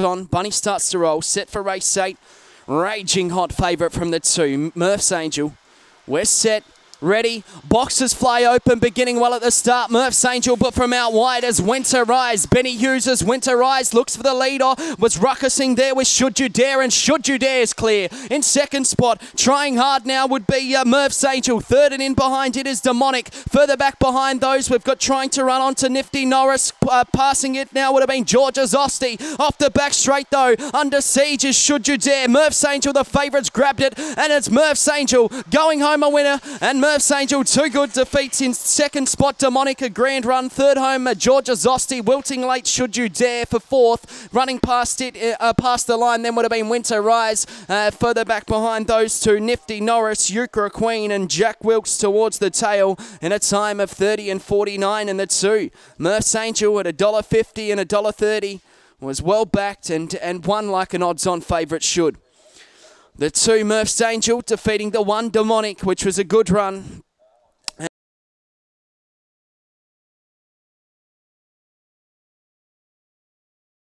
on. Bunny starts to roll. Set for race eight. Raging hot favourite from the two. Murph's Angel. We're set. Ready, boxes fly open, beginning well at the start. Murph's Angel, but from out wide as Winter Rise. Benny Hughes as Winter Rise looks for the leader. Was ruckusing there with Should You Dare, and Should You Dare is clear. In second spot, trying hard now would be uh, Murph's Angel. Third and in behind it is Demonic. Further back behind those, we've got trying to run onto Nifty Norris. Uh, passing it now would have been Georgia Zosti. Off the back straight though, under siege is Should You Dare. Murph's Angel, the favourites, grabbed it, and it's Murph's Angel going home a winner. And Murph's Angel, two good defeats in second spot. Demonic a Grand Run. Third home, Georgia Zosti. Wilting late, should you dare, for fourth. Running past it, uh, past the line, then would have been Winter Rise. Uh, further back behind those two, Nifty Norris, Euchre Queen, and Jack Wilkes towards the tail in a time of 30 and 49 in the two. Murph's Angel at $1.50 and $1.30 was well backed and, and won like an odds on favourite should. The two Murph's Angel defeating the one Demonic, which was a good run.